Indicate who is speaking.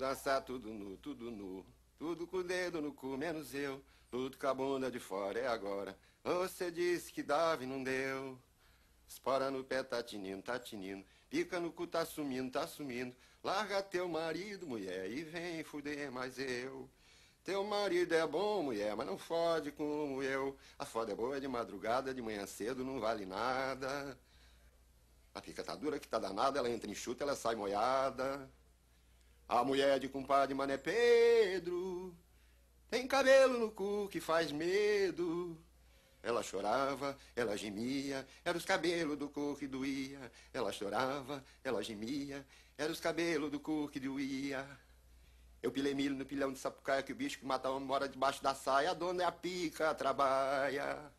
Speaker 1: dançar tudo nu, tudo nu. Tudo com o dedo no cu, menos eu. Tudo com a bunda de fora, é agora. Você disse que dava e não deu. Espora no pé, tá tinindo, tá tinindo. Pica no cu, tá sumindo, tá sumindo. Larga teu marido, mulher, e vem fuder mais eu. Teu marido é bom, mulher, mas não fode como eu. A foda é boa de madrugada, de manhã cedo, não vale nada. A pica tá dura que tá danada, ela entra em chuta, ela sai moiada. A mulher de compadre Mané Pedro tem cabelo no cu que faz medo. Ela chorava, ela gemia, era os cabelos do cu que doía. Ela chorava, ela gemia, era os cabelos do cu que doía. Eu pilei milho no pilhão de sapucaia que o bicho que mata homem mora debaixo da saia. A dona é a pica, trabalha.